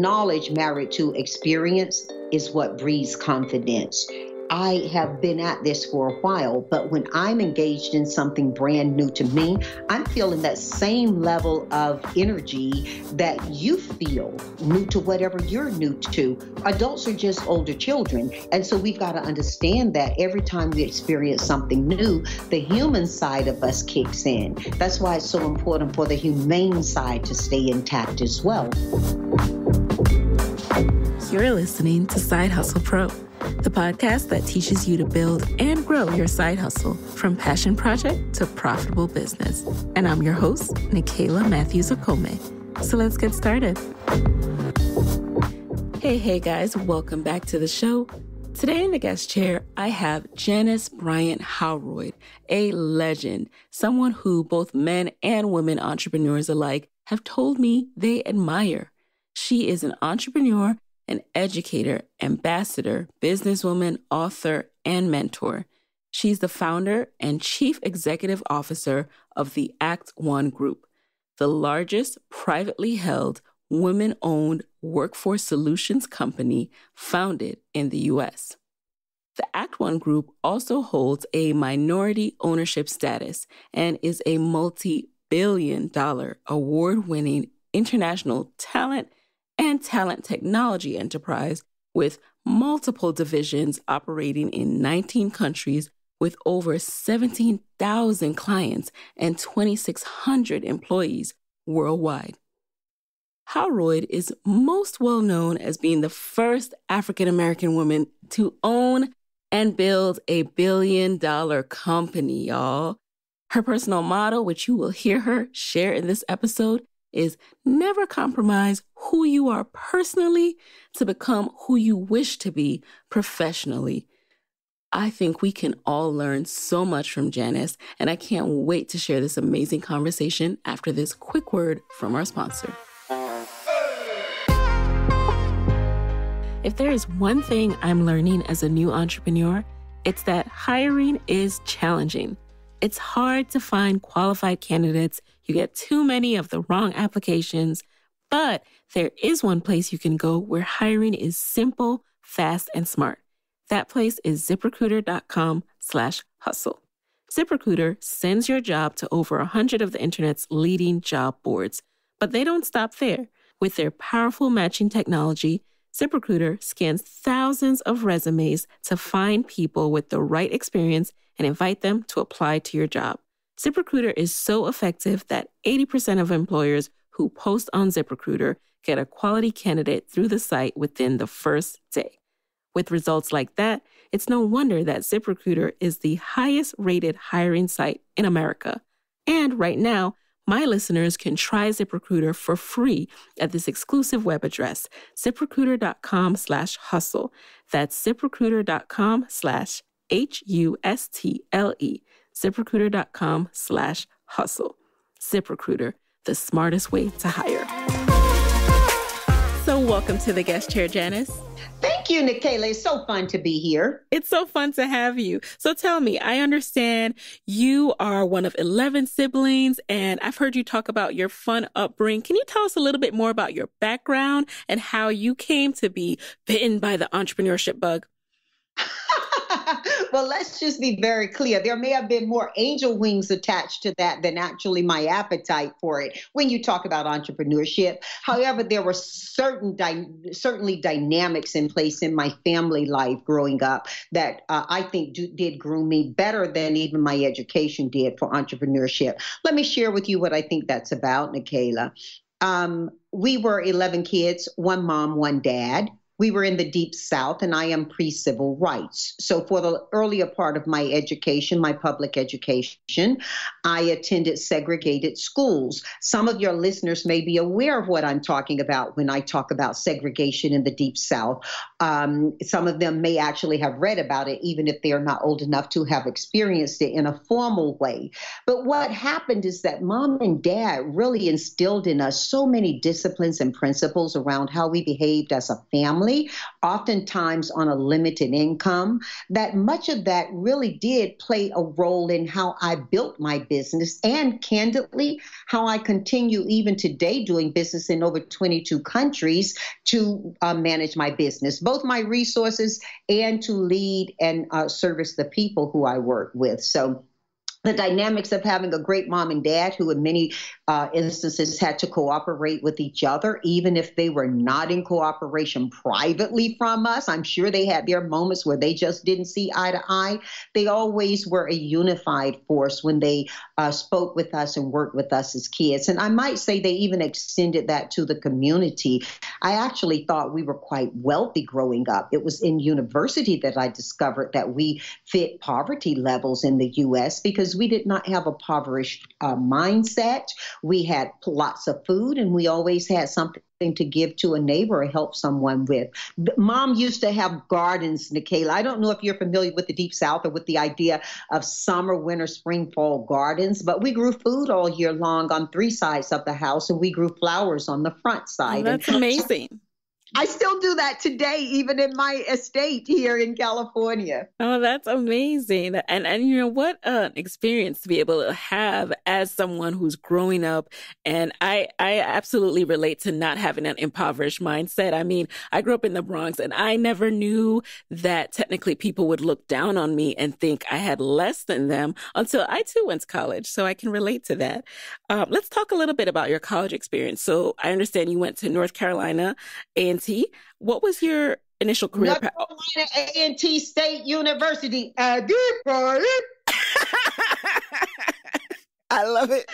knowledge married to experience is what breeds confidence. I have been at this for a while, but when I'm engaged in something brand new to me, I'm feeling that same level of energy that you feel new to whatever you're new to. Adults are just older children. And so we've got to understand that every time we experience something new, the human side of us kicks in. That's why it's so important for the humane side to stay intact as well. You're listening to Side Hustle Pro the podcast that teaches you to build and grow your side hustle from passion project to profitable business. And I'm your host, Nicaila Matthews Okome. So let's get started. Hey, hey guys, welcome back to the show. Today in the guest chair, I have Janice Bryant Howroyd, a legend, someone who both men and women entrepreneurs alike have told me they admire. She is an entrepreneur an educator, ambassador, businesswoman, author, and mentor. She's the founder and chief executive officer of the ActOne Group, the largest privately held, women owned workforce solutions company founded in the US. The ActOne Group also holds a minority ownership status and is a multi billion dollar award winning international talent and talent technology enterprise with multiple divisions operating in 19 countries with over 17,000 clients and 2,600 employees worldwide. Howroyd is most well known as being the first African American woman to own and build a billion dollar company, y'all. Her personal motto, which you will hear her share in this episode, is never compromise who you are personally to become who you wish to be professionally. I think we can all learn so much from Janice, and I can't wait to share this amazing conversation after this quick word from our sponsor. If there is one thing I'm learning as a new entrepreneur, it's that hiring is challenging. It's hard to find qualified candidates you get too many of the wrong applications, but there is one place you can go where hiring is simple, fast, and smart. That place is ziprecruiter.com slash hustle. ZipRecruiter sends your job to over 100 of the internet's leading job boards. But they don't stop there. With their powerful matching technology, ZipRecruiter scans thousands of resumes to find people with the right experience and invite them to apply to your job. ZipRecruiter is so effective that 80% of employers who post on ZipRecruiter get a quality candidate through the site within the first day. With results like that, it's no wonder that ZipRecruiter is the highest rated hiring site in America. And right now, my listeners can try ZipRecruiter for free at this exclusive web address, ziprecruiter.com slash hustle. That's ziprecruiter.com slash H-U-S-T-L-E ziprecruiter.com slash hustle. ZipRecruiter, the smartest way to hire. So welcome to the guest chair, Janice. Thank you, Nicaila. It's so fun to be here. It's so fun to have you. So tell me, I understand you are one of 11 siblings, and I've heard you talk about your fun upbringing. Can you tell us a little bit more about your background and how you came to be bitten by the entrepreneurship bug? Well, let's just be very clear. There may have been more angel wings attached to that than actually my appetite for it when you talk about entrepreneurship. However, there were certain dy- certainly dynamics in place in my family life growing up that uh, I think do, did groom me better than even my education did for entrepreneurship. Let me share with you what I think that's about, Nicaila. Um, we were 11 kids, one mom, one dad we were in the deep south and i am pre-civil rights. So for the earlier part of my education my public education i attended segregated schools. Some of your listeners may be aware of what i'm talking about when i talk about segregation in the deep south Um, some of them may actually have read about it, even if they are not old enough to have experienced it in a formal way. But what happened is that mom and dad really instilled in us so many disciplines and principles around how we behaved as a family, oftentimes on a limited income, that much of that really did play a role in how I built my business and candidly, how I continue even today doing business in over 22 countries to uh, manage my business, both my resources and to lead and uh, service the people who I work with. So the dynamics of having a great mom and dad who in many uh, instances had to cooperate with each other even if they were not in cooperation privately from us i'm sure they had their moments where they just didn't see eye to eye they always were a unified force when they uh, spoke with us and worked with us as kids. And i might say they even extended that to the community. I actually thought we were quite wealthy growing up. It was in university that i discovered that we fit poverty levels in the us because we did not have a impoverished uh, mindset. We had lots of food, and we always had something to give to a neighbor or help someone with. Mom used to have gardens, Nicaila. I don't know if you're familiar with the Deep South or with the idea of summer, winter, spring, fall gardens, but we grew food all year long on three sides of the house, and we grew flowers on the front side. Oh, that's and amazing. I still do that today, even in my estate here in California. Oh, that's amazing. And and you know what an experience to be able to have as someone who's growing up. And I I absolutely relate to not having an impoverished mindset. I mean, I grew up in the Bronx and I never knew that technically people would look down on me and think I had less than them until I too went to college. So I can relate to that. Um, let's talk a little bit about your college experience. So I understand you went to North Carolina and A&T. What was your initial career North Carolina A&T State University. I did I love it.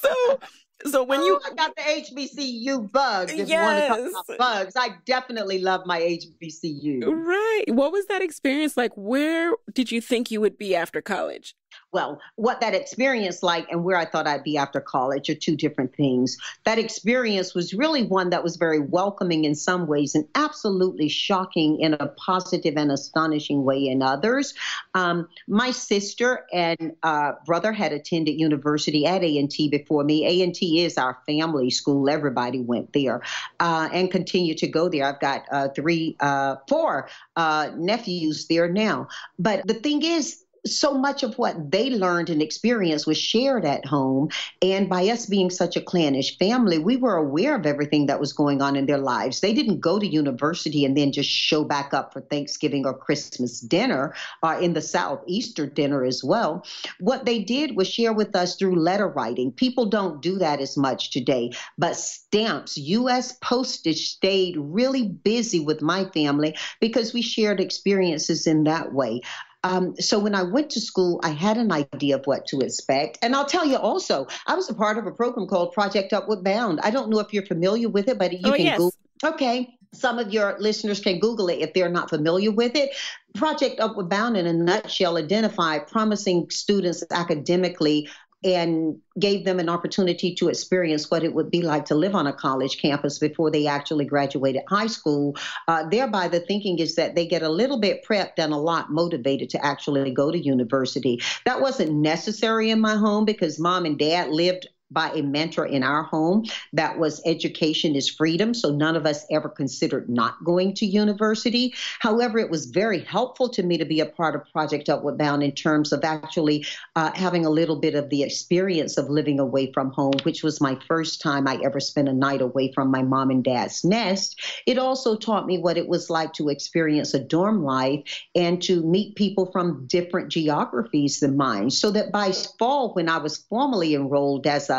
So so when oh, you I got the HBCU bugs, if yes. you want to talk about bugs, I definitely love my HBCU. Right. What was that experience like? Where did you think you would be after college? Well, what that experience like and where I thought I'd be after college are two different things. That experience was really one that was very welcoming in some ways and absolutely shocking in a positive and astonishing way in others. Um, my sister and uh, brother had attended university at A&T before me. A&T is our family school. Everybody went there uh, and continue to go there. I've got uh, three, uh, four uh, nephews there now. But the thing is, so much of what they learned and experienced was shared at home. And by us being such a clannish family, we were aware of everything that was going on in their lives. They didn't go to university and then just show back up for Thanksgiving or Christmas dinner, or uh, in the South, Easter dinner as well. What they did was share with us through letter writing. People don't do that as much today, but stamps, U.S. postage stayed really busy with my family because we shared experiences in that way. Um, so when I went to school, I had an idea of what to expect. And I'll tell you also, I was a part of a program called Project Upward Bound. I don't know if you're familiar with it, but you oh, can yes. Google. Okay. Some of your listeners can Google it if they're not familiar with it. Project Upward Bound, in a nutshell, identified promising students academically and gave them an opportunity to experience what it would be like to live on a college campus before they actually graduated high school. Uh, thereby, the thinking is that they get a little bit prepped and a lot motivated to actually go to university. That wasn't necessary in my home because mom and dad lived by a mentor in our home that was education is freedom. So none of us ever considered not going to university. However, it was very helpful to me to be a part of Project Upward Bound in terms of actually uh, having a little bit of the experience of living away from home, which was my first time I ever spent a night away from my mom and dad's nest. It also taught me what it was like to experience a dorm life and to meet people from different geographies than mine. So that by fall, when I was formally enrolled as a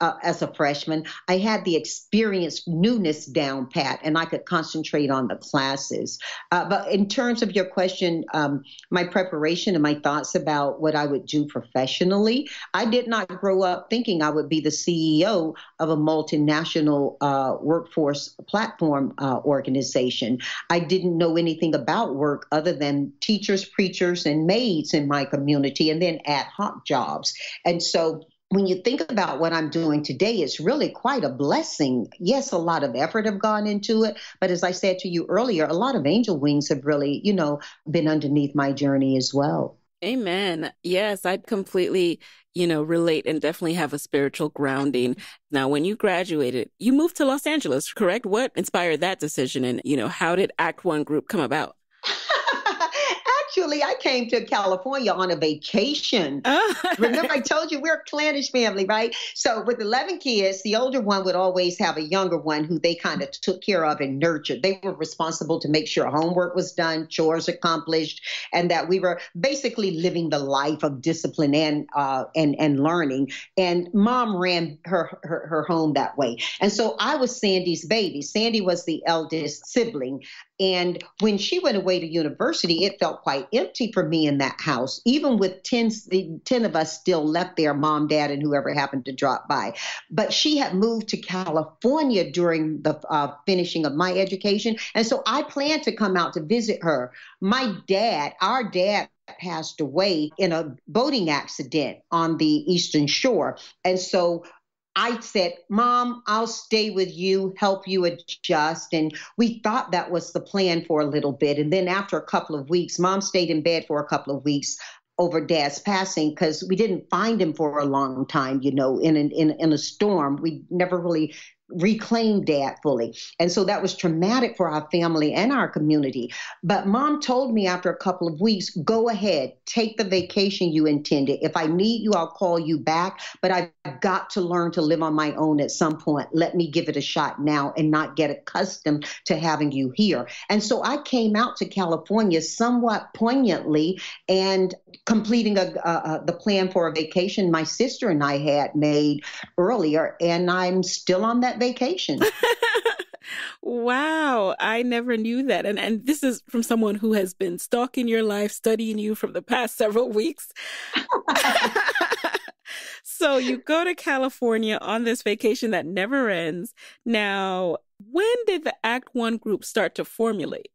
uh, as a freshman, I had the experience newness down pat, and I could concentrate on the classes. Uh, but in terms of your question, um, my preparation and my thoughts about what I would do professionally, I did not grow up thinking I would be the CEO of a multinational uh, workforce platform uh, organization. I didn't know anything about work other than teachers, preachers, and maids in my community, and then ad hoc jobs. And so when you think about what I'm doing today, it's really quite a blessing. Yes, a lot of effort have gone into it, but as I said to you earlier, a lot of angel wings have really, you know, been underneath my journey as well. Amen. Yes, I completely, you know, relate and definitely have a spiritual grounding. Now, when you graduated, you moved to Los Angeles, correct? What inspired that decision and, you know, how did ActOne Group come about? Actually, I came to California on a vacation. Remember, I told you we're a clannish family, right? So, with 11 kids, the older one would always have a younger one who they kind of took care of and nurtured. They were responsible to make sure homework was done, chores accomplished, and that we were basically living the life of discipline and uh, and and learning. And mom ran her, her her home that way. And so I was Sandy's baby. Sandy was the eldest sibling. And when she went away to university, it felt quite empty for me in that house, even with 10, 10 of us still left there mom, dad, and whoever happened to drop by. But she had moved to California during the uh, finishing of my education. And so I planned to come out to visit her. My dad, our dad, passed away in a boating accident on the eastern shore. And so I said, Mom, I'll stay with you, help you adjust. And we thought that was the plan for a little bit. And then after a couple of weeks, Mom stayed in bed for a couple of weeks over dad's passing because we didn't find him for a long time, you know, in, an, in, in a storm. We never really reclaim dad fully. And so that was traumatic for our family and our community. But mom told me after a couple of weeks, go ahead, take the vacation you intended. If I need you, I'll call you back. But I've got to learn to live on my own at some point. Let me give it a shot now and not get accustomed to having you here. And so I came out to California somewhat poignantly and completing a, the plan for a vacation my sister and I had made earlier. And I'm still on that vacation. wow, I never knew that. And and this is from someone who has been stalking your life, studying you from the past several weeks. so you go to California on this vacation that never ends. Now, when did the ActOne group start to formulate?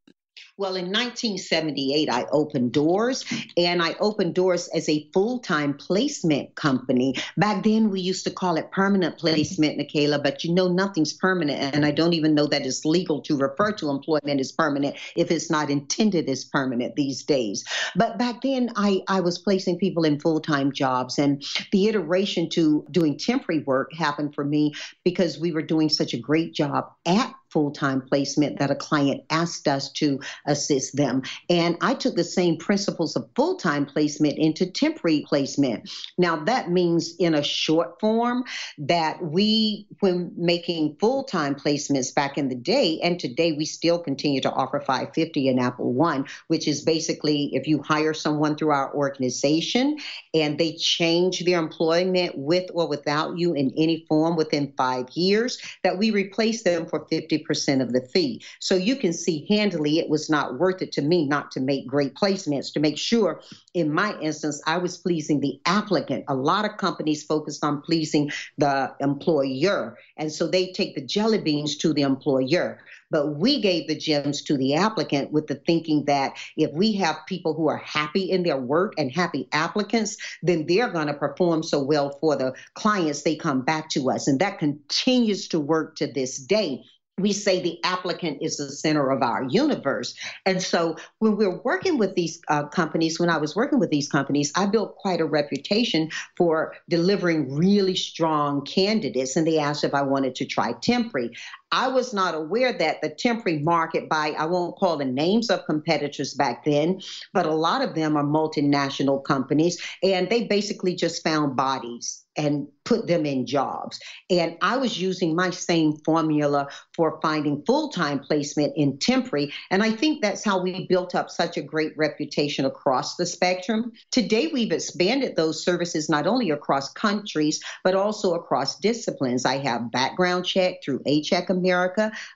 Well, in 1978, I opened doors and I opened doors as a full time placement company. Back then, we used to call it permanent placement, Nicaila, but you know, nothing's permanent. And I don't even know that it's legal to refer to employment as permanent if it's not intended as permanent these days. But back then, I, I was placing people in full time jobs. And the iteration to doing temporary work happened for me because we were doing such a great job at full time placement that a client asked us to assist them. And I took the same principles of full time placement into temporary placement. Now, that means in a short form that we, when making full time placements back in the day, and today we still continue to offer 550 in AppleOne, which is basically if you hire someone through our organization and they change their employment with or without you in any form within five years, that we replace them for 50 percent of the fee. So you can see handily it was not worth it to me not to make great placements, to make sure in my instance, I was pleasing the applicant. A lot of companies focused on pleasing the employer. And so they take the jelly beans to the employer. But we gave the gems to the applicant with the thinking that if we have people who are happy in their work and happy applicants, then they're going to perform so well for the clients they come back to us. And that continues to work to this day we say the applicant is the center of our universe. And so when we're working with these uh, companies, when I was working with these companies, I built quite a reputation for delivering really strong candidates. And they asked if I wanted to try temporary. I was not aware that the temporary market by, I won't call the names of competitors back then, but a lot of them are multinational companies and they basically just found bodies and put them in jobs. And I was using my same formula for finding full time placement in temporary. And I think that's how we built up such a great reputation across the spectrum. Today, we've expanded those services not only across countries, but also across disciplines. I have background check through America.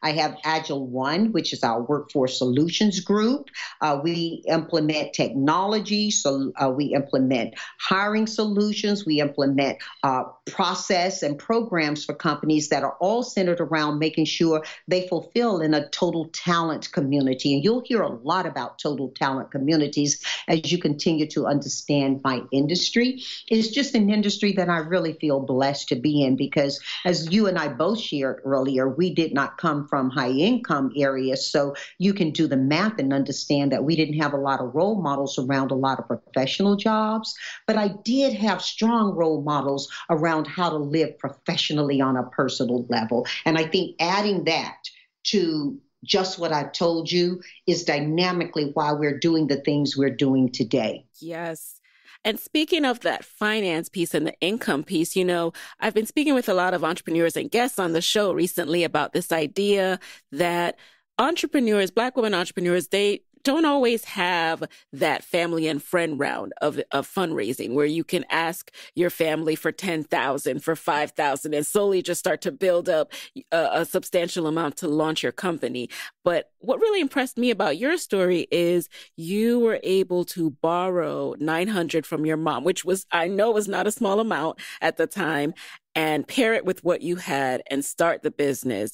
I have AgileOne, which is our workforce solutions group. Uh, we implement technology, so uh, we implement hiring solutions, we implement uh, process and programs for companies that are all centered around making sure they fulfill in a total talent community. And you'll hear a lot about total talent communities as you continue to understand my industry. It's just an industry that I really feel blessed to be in because, as you and I both shared earlier, we did not come from high income areas. So you can do the math and understand that we didn't have a lot of role models around a lot of professional jobs, but I did have strong role models around how to live professionally on a personal level. And I think adding that to just what I told you is dynamically why we're doing the things we're doing today. Yes. And speaking of that finance piece and the income piece, you know, I've been speaking with a lot of entrepreneurs and guests on the show recently about this idea that entrepreneurs, Black women entrepreneurs, they don't always have that family and friend round of, of fundraising where you can ask your family for 10,000, for 5,000 and slowly just start to build up a, a substantial amount to launch your company. But what really impressed me about your story is you were able to borrow 900 from your mom, which was, I know was not a small amount at the time and pair it with what you had and start the business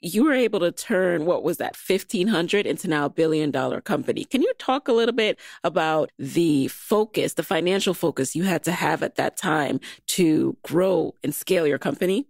you were able to turn what was that 1500 into now a billion dollar company. Can you talk a little bit about the focus, the financial focus you had to have at that time to grow and scale your company?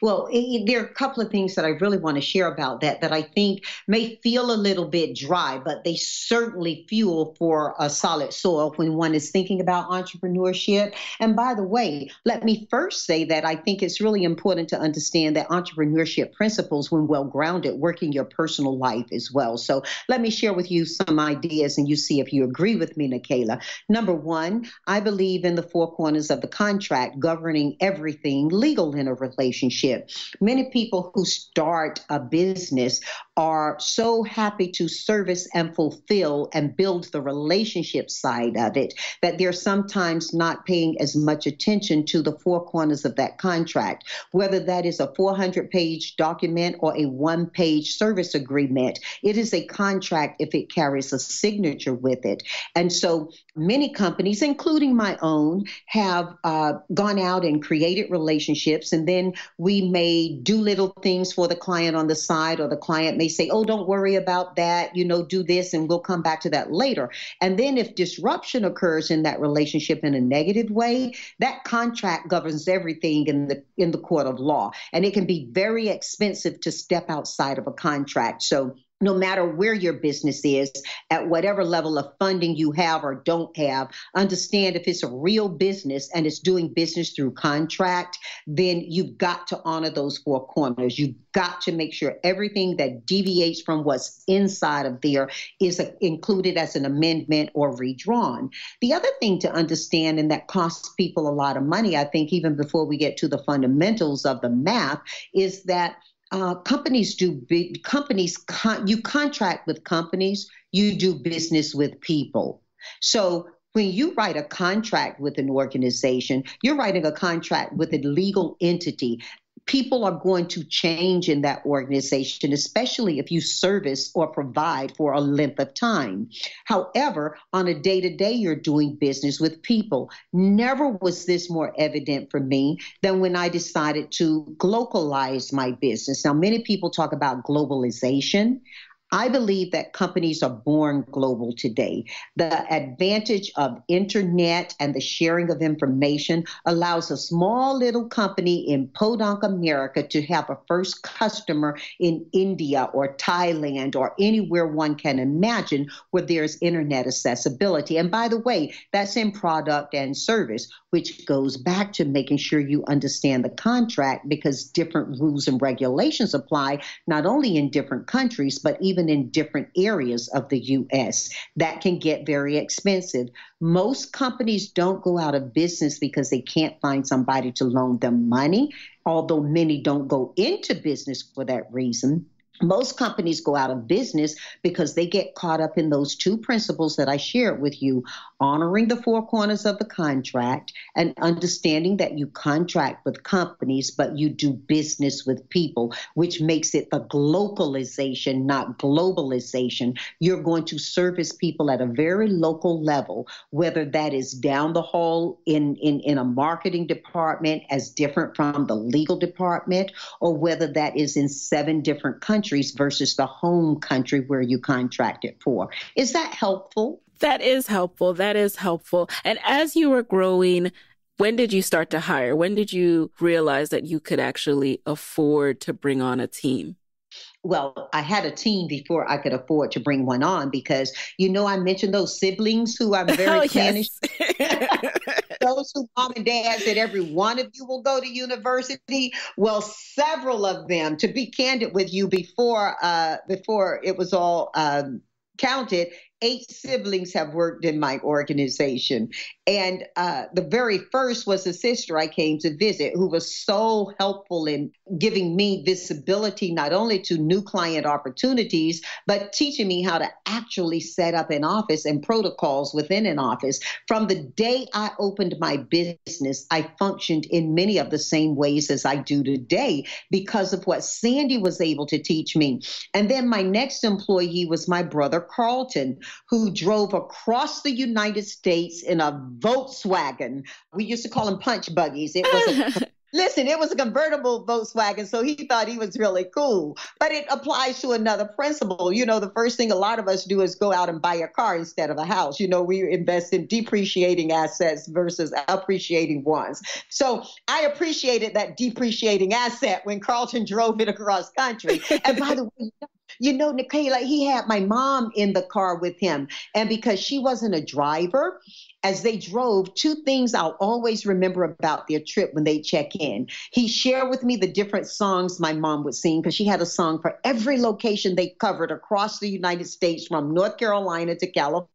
Well, there are a couple of things that I really want to share about that that I think may feel a little bit dry, but they certainly fuel for a solid soil when one is thinking about entrepreneurship. And by the way, let me first say that I think it's really important to understand that entrepreneurship principles, when well grounded, work in your personal life as well. So let me share with you some ideas and you see if you agree with me, Nicaila. Number one, I believe in the four corners of the contract governing everything legal in a relationship relationship. Many people who start a business are so happy to service and fulfill and build the relationship side of it that they're sometimes not paying as much attention to the four corners of that contract, whether that is a 400 page document or a one page service agreement. It is a contract if it carries a signature with it. And so many companies, including my own, have uh, gone out and created relationships and then we may do little things for the client on the side, or the client may say, Oh, don't worry about that, you know, do this, and we'll come back to that later. And then if disruption occurs in that relationship in a negative way, that contract governs everything in the in the court of law. And it can be very expensive to step outside of a contract. So no matter where your business is, at whatever level of funding you have or don't have, understand if it's a real business and it's doing business through contract, then you've got to honor those four corners. You've got to make sure everything that deviates from what's inside of there is a, included as an amendment or redrawn. The other thing to understand, and that costs people a lot of money, I think, even before we get to the fundamentals of the math, is that uh, companies do big companies con- you contract with companies you do business with people. So when you write a contract with an organization you're writing a contract with a legal entity people are going to change in that organization, especially if you service or provide for a length of time. However, on a day to day, you're doing business with people. Never was this more evident for me than when I decided to globalize my business. Now, many people talk about globalization. I believe that companies are born global today. The advantage of internet and the sharing of information allows a small little company in Podunk, America to have a first customer in India or Thailand or anywhere one can imagine where there's internet accessibility. And by the way, that's in product and service, which goes back to making sure you understand the contract because different rules and regulations apply not only in different countries, but even even in different areas of the U.S. That can get very expensive. Most companies don't go out of business because they can't find somebody to loan them money, although many don't go into business for that reason. Most companies go out of business because they get caught up in those two principles that I shared with you honoring the four corners of the contract and understanding that you contract with companies, but you do business with people, which makes it the globalization, not globalization. You're going to service people at a very local level, whether that is down the hall in, in, in a marketing department as different from the legal department, or whether that is in seven different countries versus the home country where you contracted for. Is that helpful? That is helpful. That is helpful. And as you were growing, when did you start to hire? When did you realize that you could actually afford to bring on a team? Well, I had a team before I could afford to bring one on because, you know, I mentioned those siblings who I'm very oh, clannish. those who mom and dad said every one of you will go to university. Well, several of them, to be candid with you, before uh, before it was all um, counted, eight siblings have worked in my organization. And uh, the very first was a sister I came to visit who was so helpful in giving me visibility not only to new client opportunities, but teaching me how to actually set up an office and protocols within an office. From the day I opened my business, I functioned in many of the same ways as I do today because of what Sandy was able to teach me. And then my next employee was my brother Carlton who drove across the United States in a Volkswagen. We used to call them punch buggies. It was a Listen, it was a convertible Volkswagen, so he thought he was really cool. But it applies to another principle. You know, the first thing a lot of us do is go out and buy a car instead of a house. You know, we invest in depreciating assets versus appreciating ones. So I appreciated that depreciating asset when Carlton drove it across country. And by the way, you know, Nicaila, he had my mom in the car with him. And because she wasn't a driver, as they drove, two things I'll always remember about their trip when they check in. He shared with me the different songs my mom would sing because she had a song for every location they covered across the United States from North Carolina to California.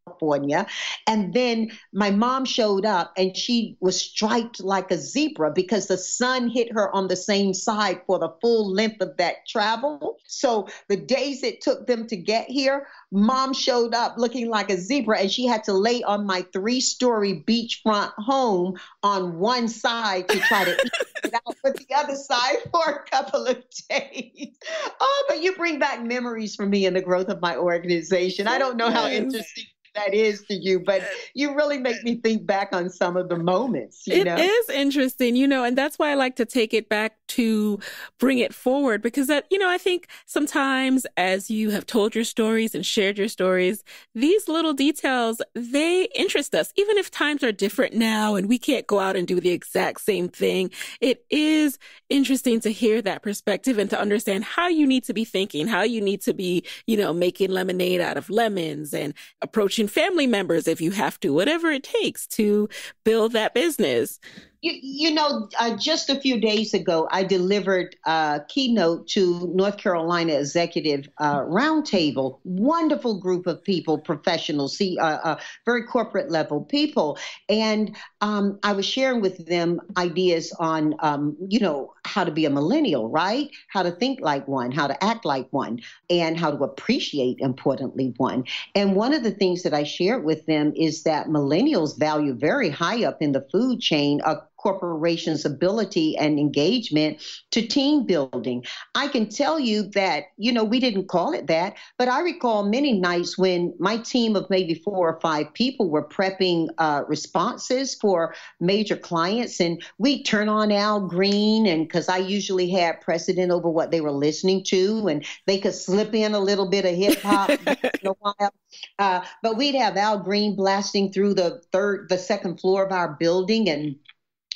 And then my mom showed up and she was striped like a zebra because the sun hit her on the same side for the full length of that travel. So the days it took them to get here, mom showed up looking like a zebra and she had to lay on my three story beachfront home on one side to try to eat out with the other side for a couple of days. Oh, but you bring back memories for me in the growth of my organization. I don't know how interesting that is to you, but you really make me think back on some of the moments. It know? is interesting, you know, and that's why I like to take it back to bring it forward because that, you know, I think sometimes as you have told your stories and shared your stories, these little details, they interest us. Even if times are different now and we can't go out and do the exact same thing, it is interesting to hear that perspective and to understand how you need to be thinking, how you need to be, you know, making lemonade out of lemons and approaching family members if you have to, whatever it takes to build that business. You, you know, uh, just a few days ago, I delivered a keynote to North Carolina Executive uh, Roundtable. Wonderful group of people, professionals, see, uh, uh, very corporate level people, and um, I was sharing with them ideas on, um, you know, how to be a millennial, right? How to think like one, how to act like one, and how to appreciate, importantly, one. And one of the things that I shared with them is that millennials value very high up in the food chain corporation's ability and engagement to team building. I can tell you that, you know, we didn't call it that, but I recall many nights when my team of maybe four or five people were prepping uh, responses for major clients, and we turn on Al Green, and because I usually had precedent over what they were listening to, and they could slip in a little bit of hip hop in a while. Uh, but we'd have Al Green blasting through the third, the second floor of our building, and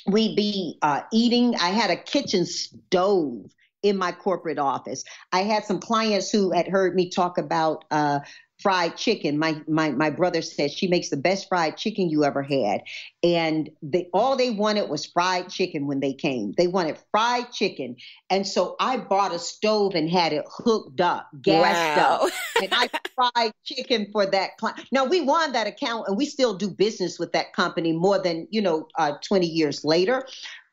we'd be uh, eating. I had a kitchen stove in my corporate office. I had some clients who had heard me talk about uh, fried chicken. My my my brother said she makes the best fried chicken you ever had, and they all they wanted was fried chicken when they came. They wanted fried chicken, and so I bought a stove and had it hooked up, gassed wow. up, and I fried chicken for that client. Now we won that account, and we still do business with that company more than you know uh, twenty years later.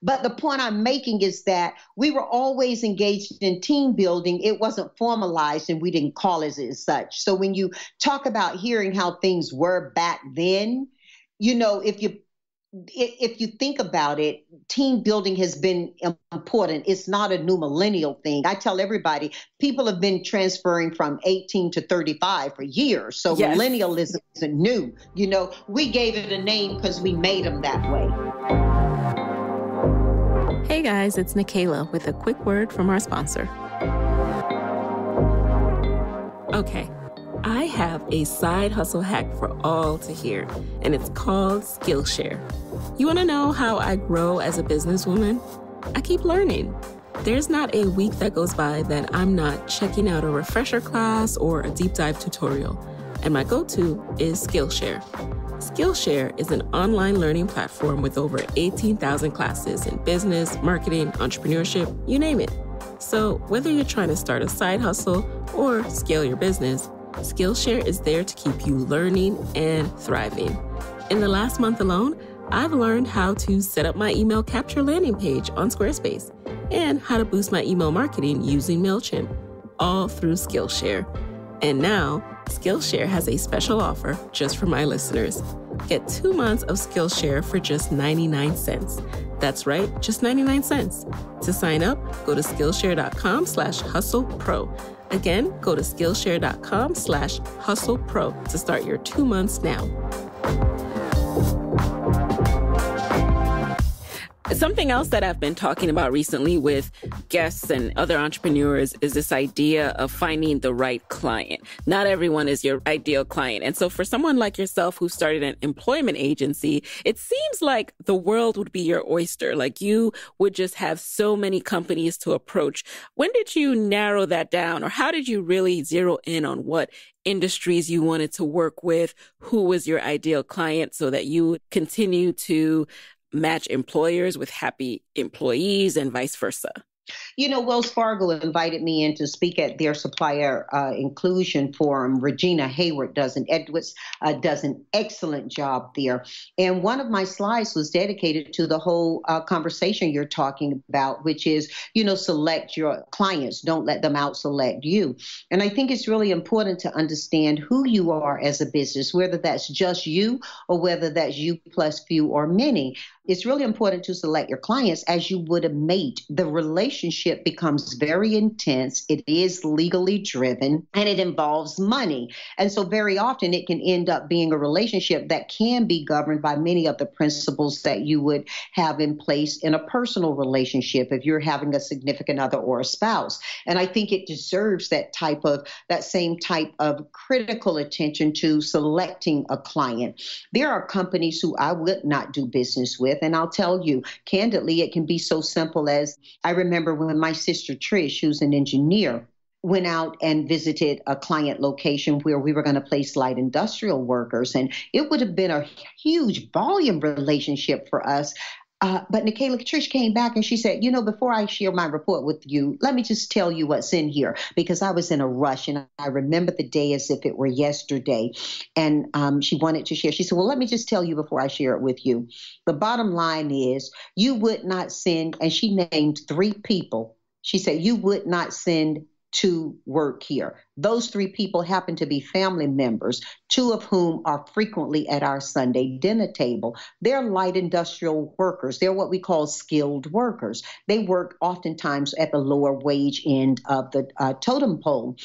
But the point I'm making is that we were always engaged in team building. It wasn't formalized and we didn't call it as such. So when you talk about hearing how things were back then, you know, if you if you think about it, team building has been important. It's not a new millennial thing. I tell everybody, people have been transferring from 18 to 35 for years. So yes. millennialism isn't new. You know, we gave it a name because we made them that way. Hey guys, it's Nicaila with a quick word from our sponsor. Okay. I have a side hustle hack for all to hear, and it's called Skillshare. You want to know how I grow as a businesswoman? I keep learning. There's not a week that goes by that I'm not checking out a refresher class or a deep dive tutorial, and my go to is Skillshare. Skillshare is an online learning platform with over 18,000 classes in business, marketing, entrepreneurship, you name it. So, whether you're trying to start a side hustle or scale your business, Skillshare is there to keep you learning and thriving. In the last month alone, I've learned how to set up my email capture landing page on Squarespace and how to boost my email marketing using MailChimp, all through Skillshare. And now, Skillshare has a special offer just for my listeners. Get two months of Skillshare for just 99 cents. That's right, just 99 cents. To sign up, go to Skillshare.com slash hustle pro. Again, go to Skillshare.com slash hustle pro to start your two months now. Something else that I've been talking about recently with guests and other entrepreneurs is this idea of finding the right client. Not everyone is your ideal client. And so for someone like yourself who started an employment agency, it seems like the world would be your oyster. Like you would just have so many companies to approach. When did you narrow that down or how did you really zero in on what industries you wanted to work with, who was your ideal client so that you would continue to match employers with happy employees and vice versa. You know, Wells Fargo invited me in to speak at their supplier uh, inclusion forum. Regina Heyward does an Edwards uh, does an excellent job there, and one of my slides was dedicated to the whole uh, conversation you're talking about, which is you know select your clients, don't let them out select you. And I think it's really important to understand who you are as a business, whether that's just you or whether that's you plus few or many it's really important to select your clients as you would a mate. The relationship becomes very intense. It is legally driven and it involves money. And so, very often, it can end up being a relationship that can be governed by many of the principles that you would have in place in a personal relationship if you're having a significant other or a spouse. And I think it deserves that type of, that same type of critical attention to selecting a client. There are companies who I would not do business with with. And I'll tell you candidly, it can be so simple as I remember when my sister Trish, who's an engineer, went out and visited a client location where we were going to place light industrial workers. And it would have been a huge volume relationship for us. Uh, but Nicaila Trish came back and she said, You know, before I share my report with you, let me just tell you what's in here because I was in a rush and I remember the day as if it were yesterday. And um, she wanted to share. She said, Well, let me just tell you before I share it with you. The bottom line is, you would not send, and she named three people. She said, You would not send to work here. Those three people happen to be family members, two of whom are frequently at our Sunday dinner table. They're light industrial workers. They're what we call skilled workers. They work oftentimes at the lower wage end of the uh, totem pole.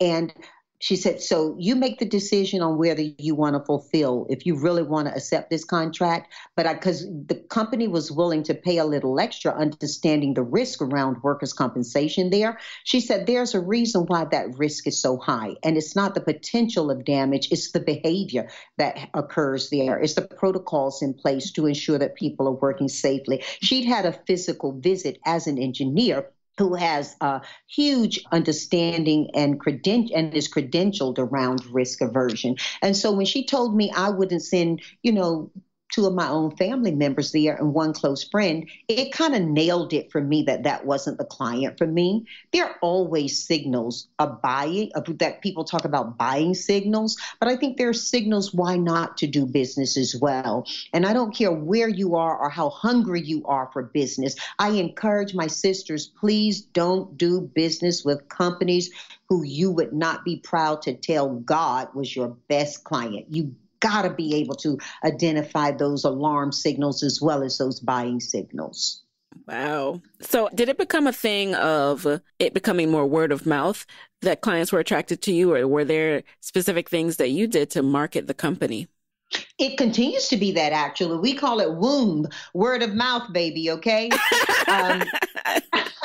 And she said, So you make the decision on whether you want to fulfill, if you really want to accept this contract. But because the company was willing to pay a little extra, understanding the risk around workers' compensation there, she said, There's a reason why that risk is so high. And it's not the potential of damage, it's the behavior that occurs there. It's the protocols in place to ensure that people are working safely. She'd had a physical visit as an engineer who has a huge understanding and creden- and is credentialed around risk aversion. And so when she told me I wouldn't send, you know, two of my own family members there and one close friend, it kind of nailed it for me that that wasn't the client for me. There are always signals of buying, of, that people talk about buying signals, but I think there are signals why not to do business as well. And I don't care where you are or how hungry you are for business. I encourage my sisters, please don't do business with companies who you would not be proud to tell God was your best client. You got to be able to identify those alarm signals as well as those buying signals. Wow. So, did it become a thing of it becoming more word of mouth that clients were attracted to you, or were there specific things that you did to market the company? It continues to be that actually. We call it womb, word of mouth, baby, okay? um,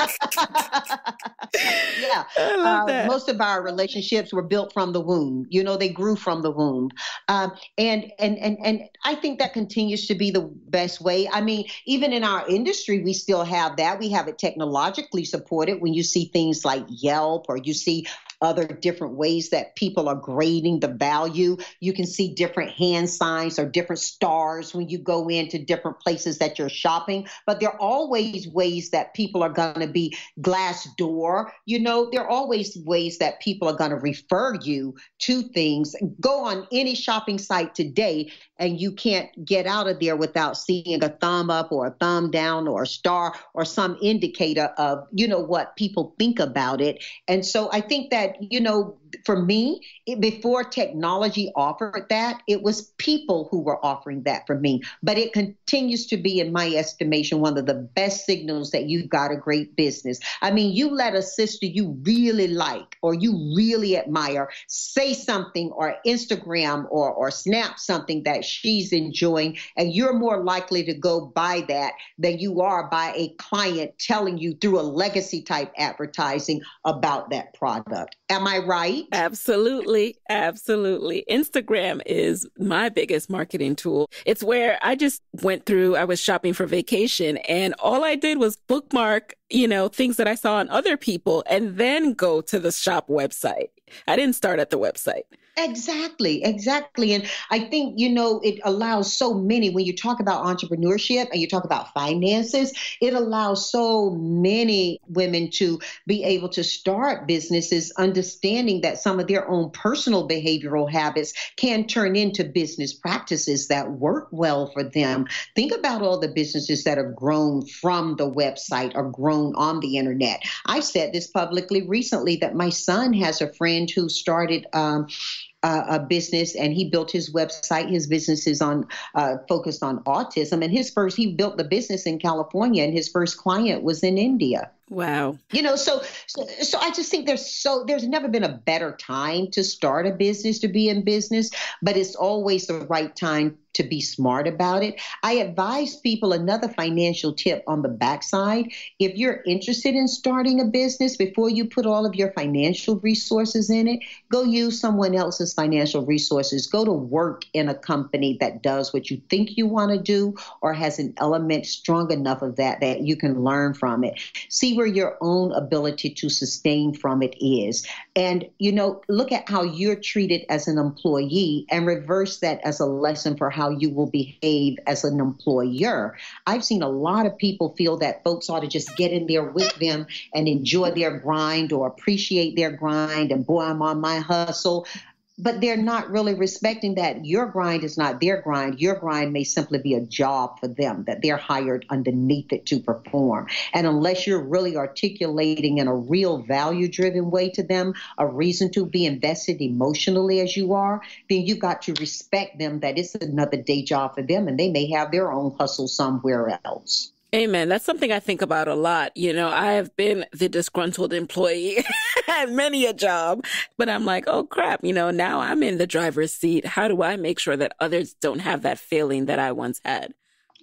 yeah. Uh, most of our relationships were built from the womb. You know, they grew from the womb. Um, and, and, and, and I think that continues to be the best way. I mean, even in our industry, we still have that. We have it technologically supported when you see things like Yelp or you see other different ways that people are grading the value. You can see different hand signs or different stars when you go into different places that you're shopping. But there are always ways that people are going to be glass door. You know, there are always ways that people are going to refer you to things. Go on any shopping site today and you can't get out of there without seeing a thumb up or a thumb down or a star or some indicator of, you know, what people think about it. And so I think that, you know, for me, it, before technology offered that, it was people who were offering that for me. But it continues to be, in my estimation, one of the best signals that you've got a great business. I mean, you let a sister you really like or you really admire say something or Instagram or, or snap something that she's enjoying, and you're more likely to go buy that than you are by a client telling you through a legacy type advertising about that product. Am I right? Absolutely. Absolutely. Instagram is my biggest marketing tool. It's where I just went through, I was shopping for vacation and all I did was bookmark, you know, things that I saw on other people and then go to the shop website. I didn't start at the website. Exactly, exactly. And I think, you know, it allows so many, when you talk about entrepreneurship and you talk about finances, it allows so many women to be able to start businesses, understanding that some of their own personal behavioral habits can turn into business practices that work well for them. Think about all the businesses that have grown from the website or grown on the internet. I said this publicly recently that my son has a friend who started. Um, uh, a business and he built his website. His business is on uh, focused on autism, and his first he built the business in California, and his first client was in India. Wow. You know, so, so so I just think there's so there's never been a better time to start a business to be in business, but it's always the right time to be smart about it. I advise people another financial tip on the backside. If you're interested in starting a business, before you put all of your financial resources in it, go use someone else's financial resources. Go to work in a company that does what you think you want to do or has an element strong enough of that that you can learn from it. See where your own ability to sustain from it is. And, you know, look at how you're treated as an employee and reverse that as a lesson for how how you will behave as an employer. I've seen a lot of people feel that folks ought to just get in there with them and enjoy their grind or appreciate their grind and boy, I'm on my hustle but they're not really respecting that your grind is not their grind. Your grind may simply be a job for them that they're hired underneath it to perform. And unless you're really articulating in a real value driven way to them, a reason to be invested emotionally as you are, then you've got to respect them that it's another day job for them and they may have their own hustle somewhere else. Amen. That's something I think about a lot. You know, I have been the disgruntled employee at many a job, but I'm like, oh crap, you know, now I'm in the driver's seat. How do I make sure that others don't have that feeling that I once had?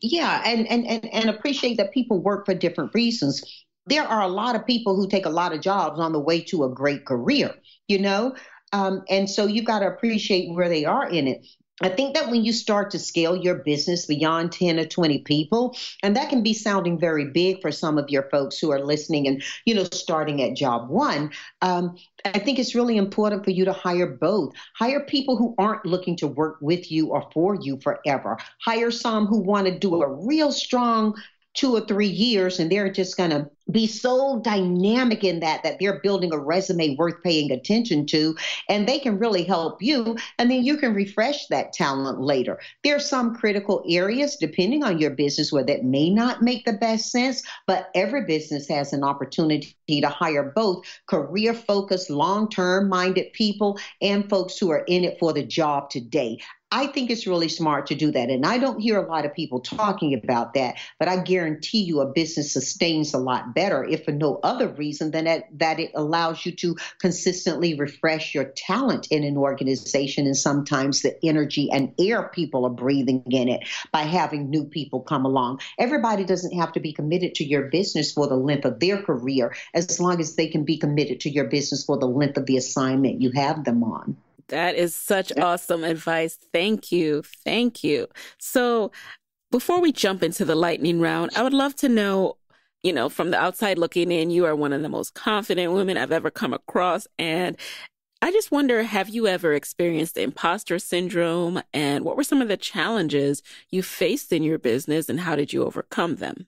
Yeah, and and and, and appreciate that people work for different reasons. There are a lot of people who take a lot of jobs on the way to a great career, you know? Um, and so you've got to appreciate where they are in it. I think that when you start to scale your business beyond 10 or 20 people, and that can be sounding very big for some of your folks who are listening and, you know, starting at job one, um, I think it's really important for you to hire both. Hire people who aren't looking to work with you or for you forever. Hire some who want to do a real strong two or three years and they're just going to be so dynamic in that that they're building a resume worth paying attention to and they can really help you. And then you can refresh that talent later. There are some critical areas depending on your business where that may not make the best sense but every business has an opportunity to hire both career focused long term minded people and folks who are in it for the job today I think it's really smart to do that. And I don't hear a lot of people talking about that, but I guarantee you a business sustains a lot better, if for no other reason than that, that it allows you to consistently refresh your talent in an organization and sometimes the energy and air people are breathing in it by having new people come along. Everybody doesn't have to be committed to your business for the length of their career, as long as they can be committed to your business for the length of the assignment you have them on. That is such yeah. awesome advice. Thank you. Thank you. So, before we jump into the lightning round, I would love to know, you know, from the outside looking in, you are one of the most confident women I've ever come across. And I just wonder have you ever experienced imposter syndrome? And what were some of the challenges you faced in your business and how did you overcome them?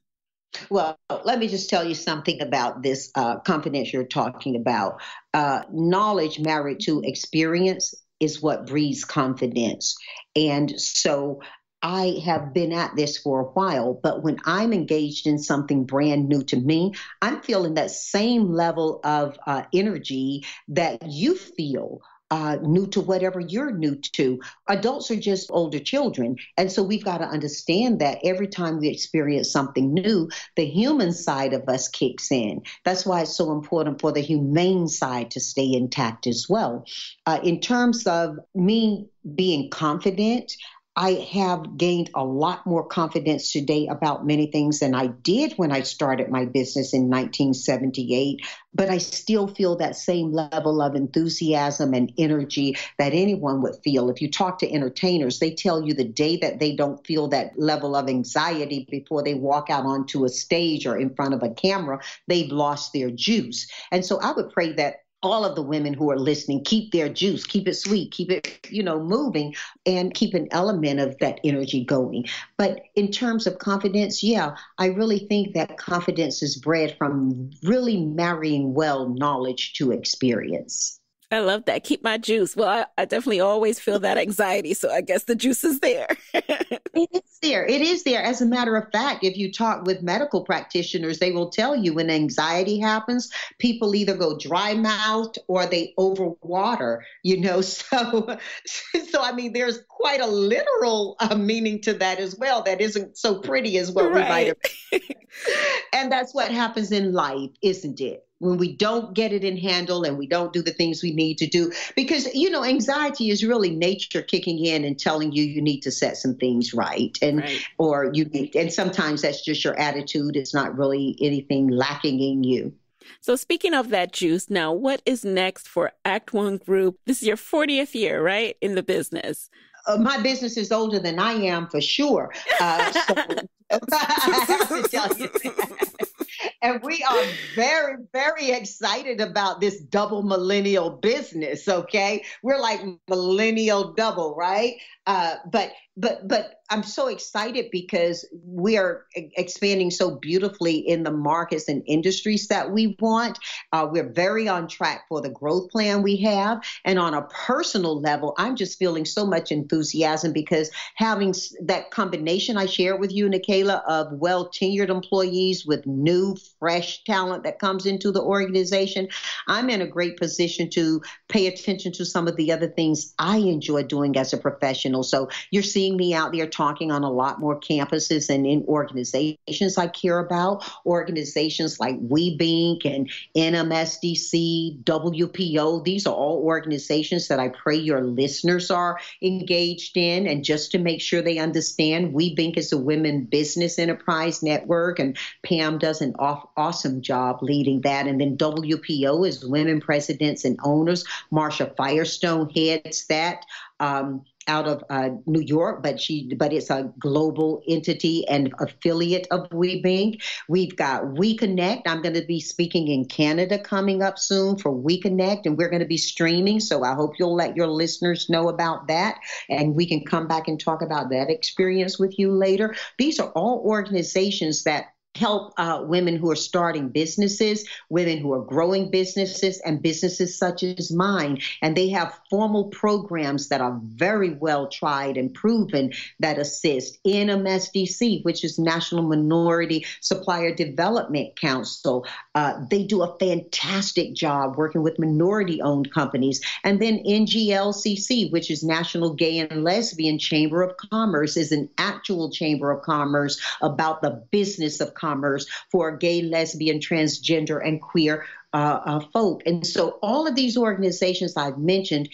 Well, let me just tell you something about this uh, confidence you're talking about. Uh, knowledge married to experience is what breeds confidence. And so I have been at this for a while, but when I'm engaged in something brand new to me, I'm feeling that same level of uh, energy that you feel uh, new to whatever you're new to. Adults are just older children. And so we've got to understand that every time we experience something new, the human side of us kicks in. That's why it's so important for the humane side to stay intact as well. Uh, in terms of me being confident, I have gained a lot more confidence today about many things than I did when I started my business in 1978. But I still feel that same level of enthusiasm and energy that anyone would feel. If you talk to entertainers, they tell you the day that they don't feel that level of anxiety before they walk out onto a stage or in front of a camera, they've lost their juice. And so I would pray that all of the women who are listening keep their juice keep it sweet keep it you know moving and keep an element of that energy going. But in terms of confidence yeah i really think that confidence is bred from really marrying well knowledge to experience I love that. Keep my juice. Well, I, I, definitely always feel that anxiety. So I guess the juice is there. it is there. It is there. As a matter of fact, if you talk with medical practitioners, they will tell you when anxiety happens, people either go dry mouthed or they overwater, you know. So, so I mean, there's quite a literal uh, meaning to that as well that isn't so pretty as what right. we might have. and that's what happens in life, isn't it? When we don't get it in handle and we don't do the things we need to do. Because you know anxiety is really nature kicking in and telling you you need to set some things right and right. or you need, and sometimes that's just your attitude. It's not really anything lacking in you. So speaking of that juice now what is next for ActOne Group? This is your 40th year right in the business. Uh, my business is older than I am for sure. Uh, so, And we are very, very excited about this double millennial business. Okay, we're like millennial double, right? Uh, but but but I'm so excited because we are expanding so beautifully in the markets and industries that we want. Uh, we're very on track for the growth plan we have, and on a personal level, I'm just feeling so much enthusiasm because having that combination I shared with you, Nicaila, of well tenured employees with new, fresh talent that comes into the organization, I'm in a great position to pay attention to some of the other things I enjoy doing as a professional So you're seeing me out there talking on a lot more campuses and in organizations I care about, organizations like WBENC and NMSDC, WPO. These are all organizations that I pray your listeners are engaged in. And just to make sure they understand, WBENC is a women business enterprise network, and Pam does an awesome job leading that. And then WPO is Women Presidents and Owners. Marsha Firestone heads that. Um, out of uh, New York, but she but it's a global entity and affiliate of WBENC. We've got WeConnect. I'm going to be speaking in Canada coming up soon for WeConnect, and we're going to be streaming. So I hope you'll let your listeners know about that, and we can come back and talk about that experience with you later. These are all organizations that help uh, women who are starting businesses, women who are growing businesses, and businesses such as mine. And they have formal programs that are very well tried and proven that assist. NMSDC, which is National Minority Supplier Development Council, uh, they do a fantastic job working with minority owned companies. And then NGLCC, which is National Gay and Lesbian Chamber of Commerce, is an actual chamber of commerce about the business of commerce for gay, lesbian, transgender, and queer uh, uh, folk. And so all of these organizations I've mentioned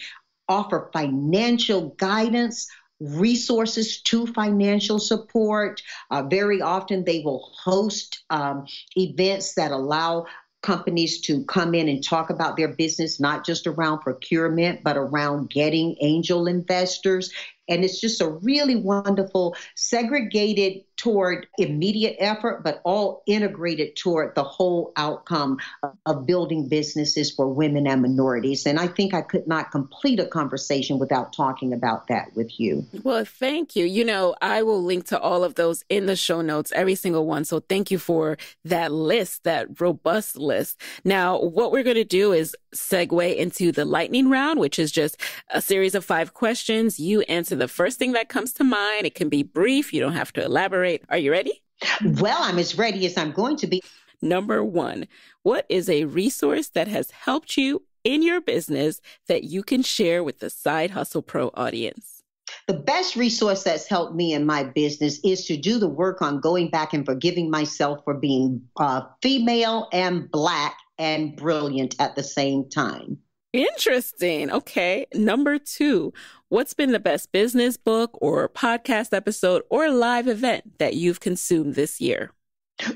offer financial guidance, resources to financial support. Uh, very often they will host um, events that allow companies to come in and talk about their business, not just around procurement, but around getting angel investors. And it's just a really wonderful, segregated toward immediate effort, but all integrated toward the whole outcome of building businesses for women and minorities. And I think I could not complete a conversation without talking about that with you. Well, thank you. You know, I will link to all of those in the show notes, every single one. So thank you for that list, that robust list. Now, what we're going to do is segue into the lightning round, which is just a series of five questions. You answer the first thing that comes to mind. It can be brief. You don't have to elaborate are you ready? Well, I'm as ready as I'm going to be. Number one, what is a resource that has helped you in your business that you can share with the Side Hustle Pro audience? The best resource that's helped me in my business is to do the work on going back and forgiving myself for being uh, female and black and brilliant at the same time. Interesting. Okay. Number two, what's been the best business book or podcast episode or live event that you've consumed this year?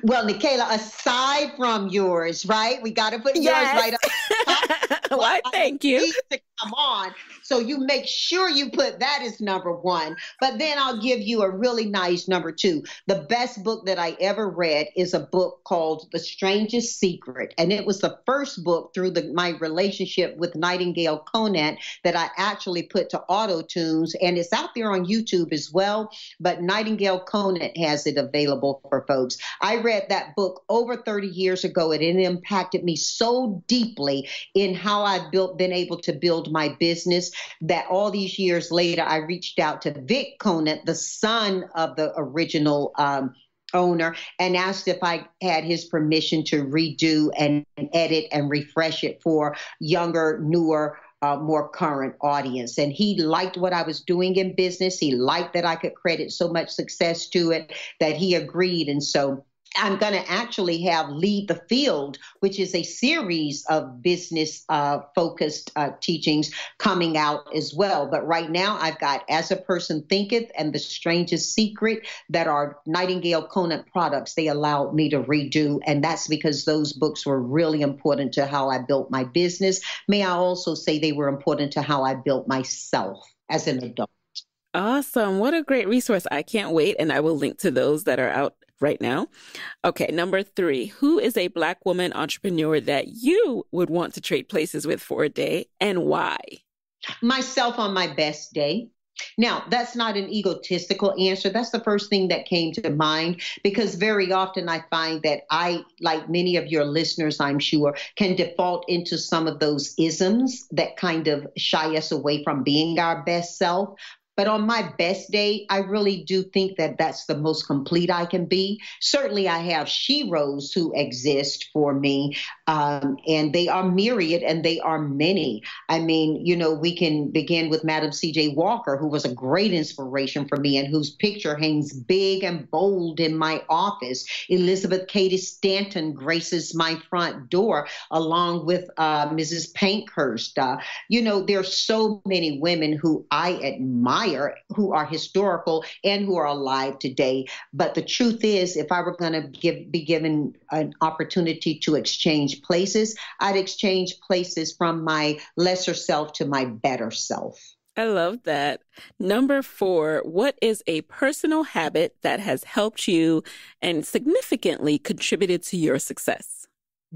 Well, Nicaila, aside from yours, right? We got to put yes. yours right up. Why, thank you. To come on. So you make sure you put that as number one. But then I'll give you a really nice number two. The best book that I ever read is a book called The Strangest Secret. And it was the first book through the, my relationship with Nightingale Conant that I actually put to auto tunes. And it's out there on YouTube as well. But Nightingale Conant has it available for folks. I read that book over 30 years ago, and it impacted me so deeply in how I've built, been able to build my business that all these years later, I reached out to Vic Conant, the son of the original um, owner, and asked if I had his permission to redo and edit and refresh it for younger, newer. Uh, more current audience. And he liked what I was doing in business. He liked that I could credit so much success to it that he agreed. And so I'm going to actually have Lead the Field, which is a series of business uh, focused uh, teachings coming out as well. But right now, I've got As a Person Thinketh and The Strangest Secret that are Nightingale Conant products they allowed me to redo. And that's because those books were really important to how I built my business. May I also say they were important to how I built myself as an adult. Awesome. What a great resource. I can't wait. And I will link to those that are out right now. Okay, number three, who is a Black woman entrepreneur that you would want to trade places with for a day and why? Myself on my best day. Now, that's not an egotistical answer. That's the first thing that came to mind because very often I find that I, like many of your listeners, I'm sure, can default into some of those isms that kind of shy us away from being our best self. But on my best day, I really do think that that's the most complete I can be. Certainly, I have sheroes who exist for me, um, and they are myriad and they are many. I mean, you know, we can begin with Madam C.J. Walker, who was a great inspiration for me and whose picture hangs big and bold in my office. Elizabeth Cady Stanton graces my front door, along with uh, Mrs. Pankhurst. Uh, you know, there's so many women who I admire admire who are historical and who are alive today. But the truth is, if I were going to give be given an opportunity to exchange places, I'd exchange places from my lesser self to my better self. I love that. Number four, what is a personal habit that has helped you and significantly contributed to your success?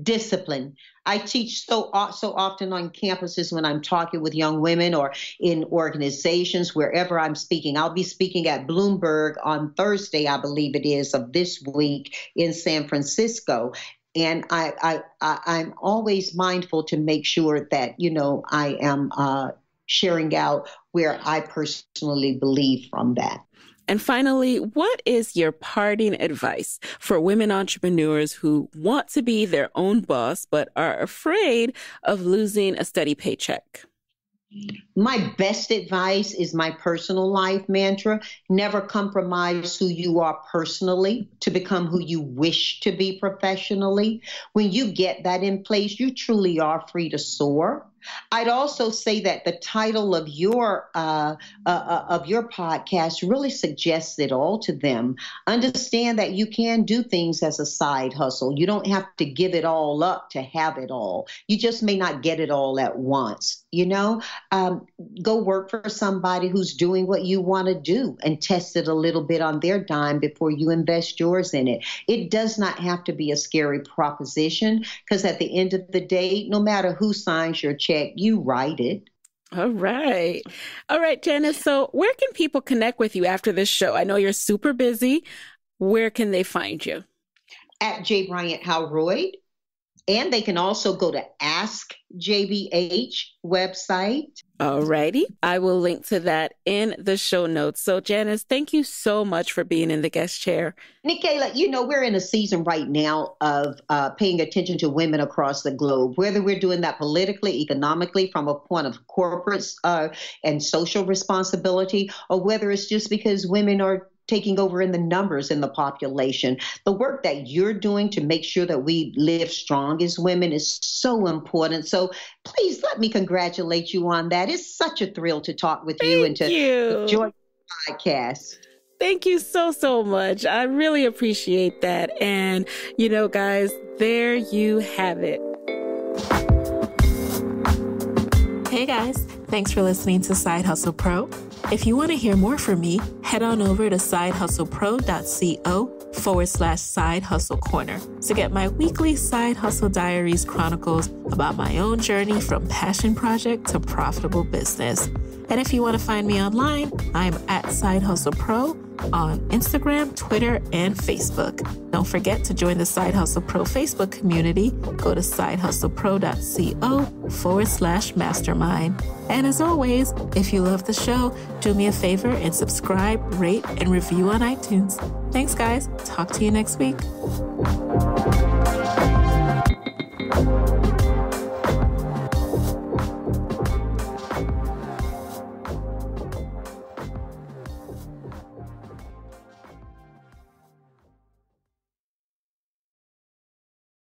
Discipline. I teach so uh, so often on campuses when I'm talking with young women or in organizations wherever I'm speaking. I'll be speaking at Bloomberg on Thursday, I believe it is, of this week in San Francisco, and I, I, I am always mindful to make sure that you know I am uh, sharing out where I personally believe from that. And finally, what is your parting advice for women entrepreneurs who want to be their own boss but are afraid of losing a steady paycheck? My best advice is my personal life mantra. Never compromise who you are personally to become who you wish to be professionally. When you get that in place, you truly are free to soar. I'd also say that the title of your uh, uh, uh, of your podcast really suggests it all to them. Understand that you can do things as a side hustle. You don't have to give it all up to have it all. You just may not get it all at once. You know, um, go work for somebody who's doing what you want to do and test it a little bit on their dime before you invest yours in it. It does not have to be a scary proposition because at the end of the day, no matter who signs your check you write it. All right. All right, Janice. So, where can people connect with you after this show? I know you're super busy. Where can they find you? At J. Bryant Howroyd. And they can also go to Ask JBH website. Alrighty. I will link to that in the show notes. So, Janice, thank you so much for being in the guest chair. Nicaila, you know, we're in a season right now of uh, paying attention to women across the globe, whether we're doing that politically, economically, from a point of corporate uh, and social responsibility, or whether it's just because women are taking over in the numbers in the population. The work that you're doing to make sure that we live strong as women is so important. So please let me congratulate you on that. It's such a thrill to talk with Thank you and to you. enjoy the podcast. Thank you so, so much. I really appreciate that. And, you know, guys, there you have it. Hey guys, thanks for listening to Side Hustle Pro. If you want to hear more from me, head on over to sidehustlepro.co forward slash side hustle corner to get my weekly side hustle diaries chronicles about my own journey from passion project to profitable business. And if you want to find me online, I'm at Side Hustle Pro on Instagram, Twitter, and Facebook. Don't forget to join the Side Hustle Pro Facebook community. Go to sidehustlepro.co forward slash mastermind. And as always, if you love the show, do me a favor and subscribe, rate, and review on iTunes. Thanks, guys. Talk to you next week.